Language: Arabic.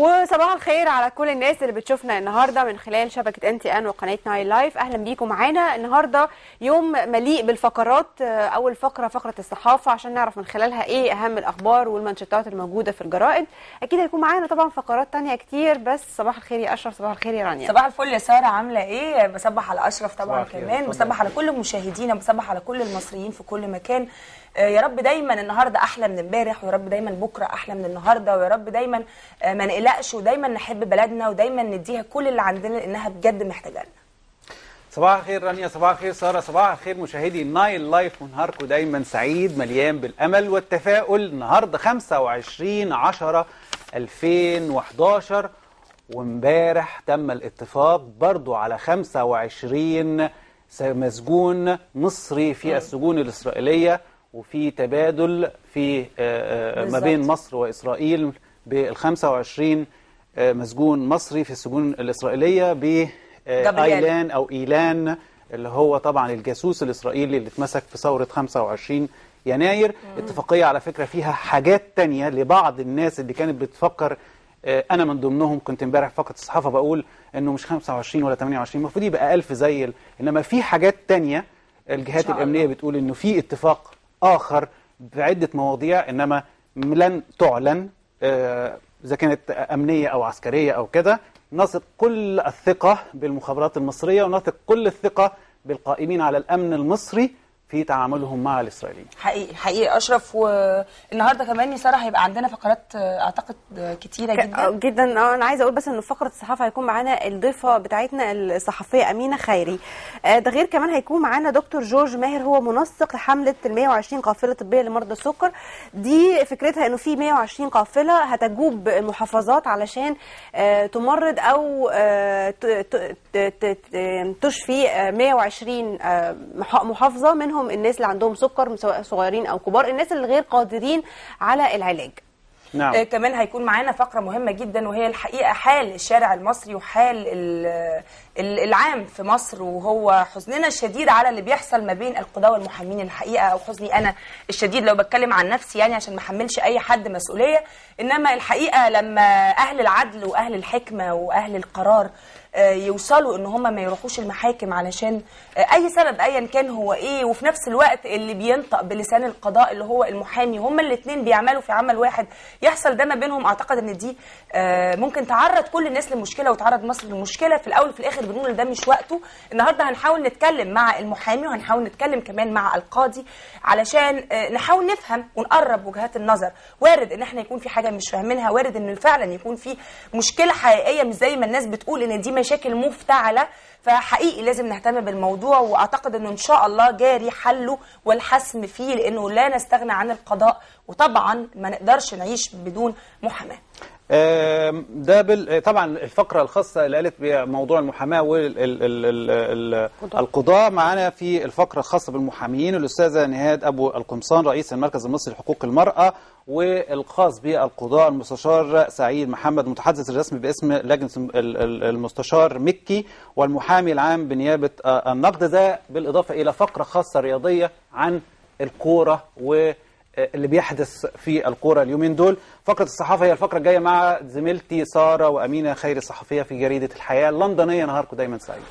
وصباح الخير على كل الناس اللي بتشوفنا النهارده من خلال شبكة NTN وقناة Nile Life أهلا بيكم معانا النهارده يوم مليء بالفقرات آه، أول فقرة فقرة الصحافة عشان نعرف من خلالها إيه أهم الأخبار والمانشيتات الموجودة في الجرائد. أكيد هيكون معانا طبعا فقرات تانية كتير بس صباح الخير يا أشرف صباح الخير يا رانيا. صباح الفل يا سارة عاملة إيه؟ بصبح على أشرف طبعا كمان. بصبح على كل مشاهدينا بصبح على كل المصريين في كل مكان. يا رب دايما النهارده أحلى من امبارح ويا رب دايما بكرة أحلى من النهارده ويا رب دايما آه، ما نقلقش ودايما نحب بلدنا ودايما نديها كل اللي عندنا لأنها بجد محتاجانا. صباح الخير رانيا صباح الخير سارة صباح الخير مشاهدي نايل لايف ونهاركم دايما سعيد مليان بالأمل والتفاؤل. النهارده 25 10 2011 وامبارح تم الاتفاق برضو على 25 س- مسجون مصري في السجون الإسرائيلية. وفي تبادل في آه، آه، ما بين. مصر وإسرائيل بال 25 آه، مسجون مصري في السجون الإسرائيلية ب. أيلان أو إيلان اللي هو طبعا الجاسوس الإسرائيلي اللي اتمسك في ثورة 25 يناير اتفاقية على فكرة فيها حاجات تانية لبعض الناس اللي كانت بتفكر أنا من ضمنهم كنت امبارح في فقره الصحافة بقول إنه مش 25 ولا 28 المفروض يبقى 1000 زي إنما في حاجات تانية الجهات شاء الأمنية بتقول إنه في اتفاق آخر بعدة مواضيع إنما لن تعلن آه، إذا كانت أمنية أو عسكرية أو كده نثق كل الثقة بالمخابرات المصرية ونثق كل الثقة بالقائمين على الأمن المصري في تعاملهم مع الإسرائيليين. حقيقي حقيقي. أشرف والنهاردة كمان يا سارة هيبقى عندنا فقرات آه، أعتقد آه، كتيره جدا. جدا. آه أنا عايزة أقول بس إن في فقرة الصحافة هيكون معانا الضيفة بتاعتنا الصحفية أمينة خيري. آه، ده غير كمان هيكون معانا دكتور جورج ماهر هو منسق لحمله ال 120 قافلة طبية لمرضى السكر. دي فكرتها إنه في 120 قافلة هتجوب المحافظات علشان آه، تمرض أو آه، ت- ت- ت- ت- تشفي آه، 120 آه، مح- محافظة منهم الناس اللي عندهم سكر سواء صغيرين أو كبار الناس اللي غير قادرين على العلاج. نعم. آه، كمان هيكون معانا فقرة مهمة جدا وهي الحقيقة حال الشارع المصري وحال ال- ال- العام في مصر وهو حزننا الشديد على اللي بيحصل ما بين القضاة والمحامين الحقيقة أو حزني أنا الشديد لو بتكلم عن نفسي يعني عشان ما أحملش أي حد مسؤولية. إنما الحقيقة لما أهل العدل وأهل الحكمة وأهل القرار آه، يوصلوا إن هم ما يروحوش المحاكم علشان آه، أي سبب ايا كان هو إيه وفي نفس الوقت اللي بينطق بلسان القضاء اللي هو المحامي هما الاثنين بيعملوا في عمل واحد يحصل ده ما بينهم. أعتقد إن دي آه، ممكن تعرض كل الناس لمشكلة وتعرض مصر لمشكلة في الأول وفي الآخر بنقول ده مش وقته. النهارده هنحاول نتكلم مع المحامي وهنحاول نتكلم كمان مع القاضي علشان آه، نحاول نفهم ونقرب وجهات النظر. وارد إن إحنا يكون في حاجة مش فاهمينها. وارد ان فعلا يكون في مشكلة حقيقية مش زي ما الناس بتقول إن دي مشاكل مفتعلة. فحقيقي لازم نهتم بالموضوع وأعتقد إنه إن شاء الله جاري حله والحسم فيه لأنه لا نستغنى عن القضاء وطبعا ما نقدرش نعيش بدون محاماة. ده بال... طبعا الفقرة الخاصة اللي قالت بموضوع المحاماة والقضاء معانا في الفقرة الخاصة بالمحامين الأستاذة نهاد أبو القمصان رئيس المركز المصري لحقوق المرأة والخاص بالقضاء المستشار سعيد محمد متحدث الرسمي باسم لجنة ال- ال- المستشار مكي والمحامي العام بنيابة آه، النقد. ده بالإضافة إلى فقرة خاصة رياضية عن الكورة و اللي بيحدث في الكورة اليومين دول. فقرة الصحافة هي الفقرة الجاية مع زميلتي سارة وأمينة خير الصحفية في جريدة الحياة اللندنيه نهاركم دايما سعيد.